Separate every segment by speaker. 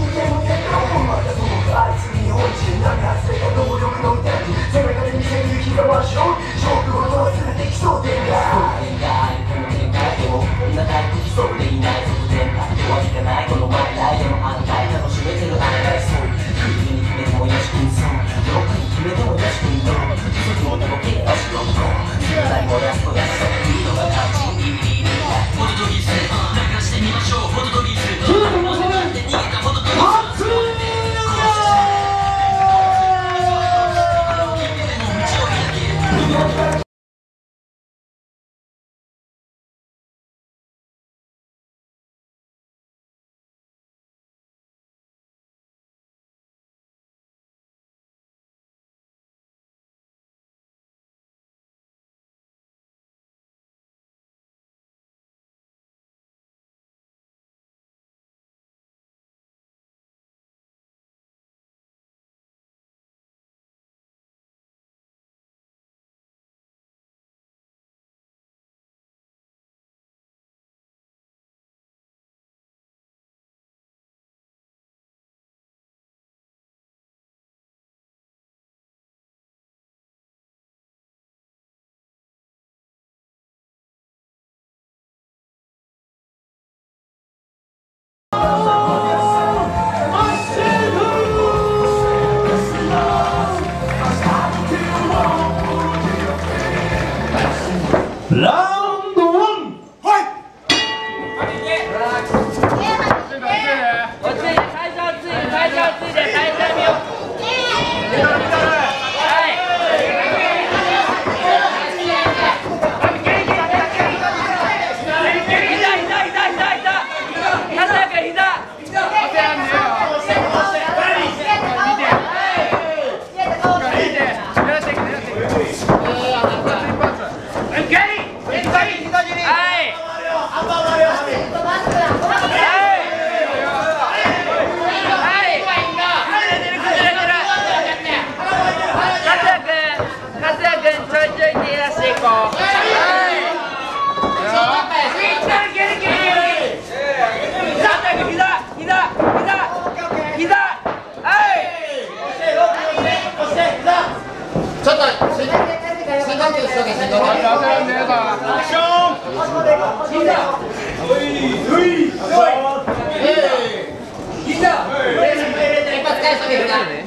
Speaker 1: Thank you.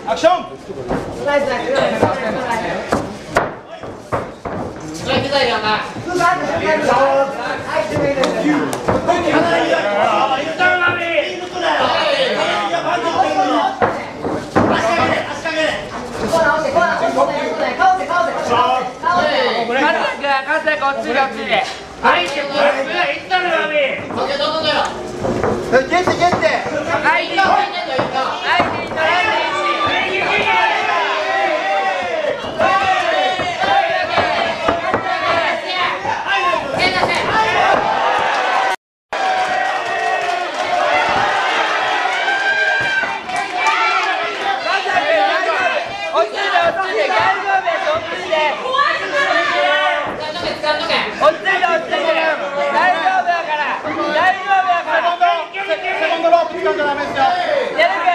Speaker 1: アクションアクションセコンドロープ使う。とダメですよ
Speaker 2: 一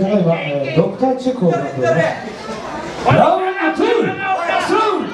Speaker 1: ただいま、えー、ドクターチェックを行っております。ラウンド2スルー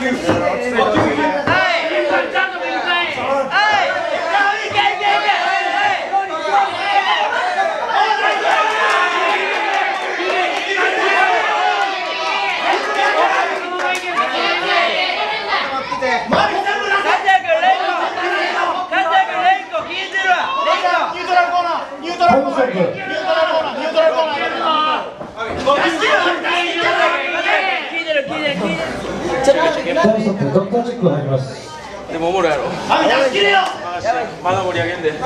Speaker 3: ニュートラルコーナーニュートラルコーナーニュートラルコーナーニュートラルコーナーニュートラルコーナー
Speaker 1: 大ストップドクターチェックが入ります。
Speaker 4: でもおもろいやろ。
Speaker 3: あ出し切れよ。
Speaker 4: まだ盛り上げんで。
Speaker 1: 1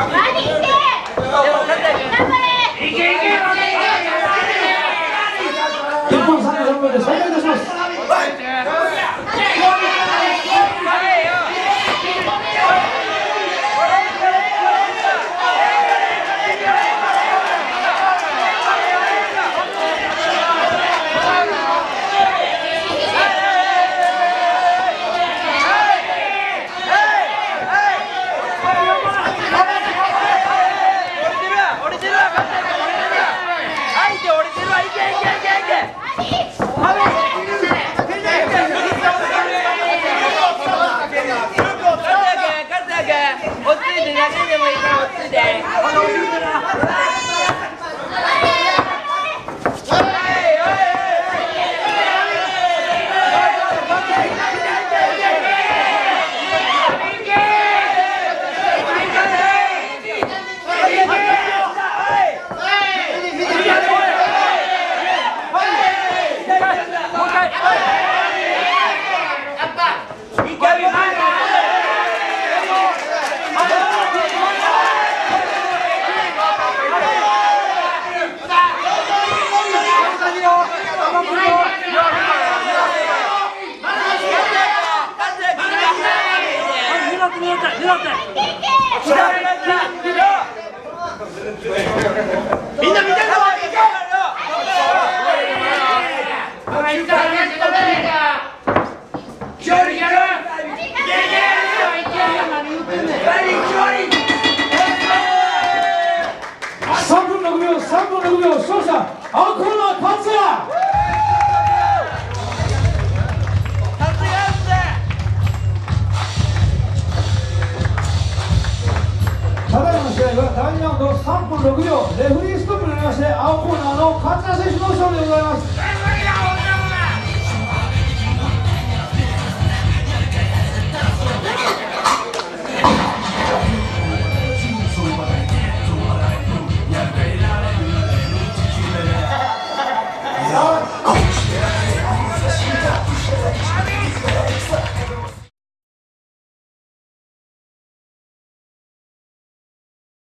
Speaker 1: Brandon, I didn't know what today.
Speaker 3: みんな見てるぞ
Speaker 1: 3分6秒3分6秒勝者青コーナー勝也第2ラウンド3分6秒レフリーストップになりまして青コーナーの勝田選手の勝利でございます。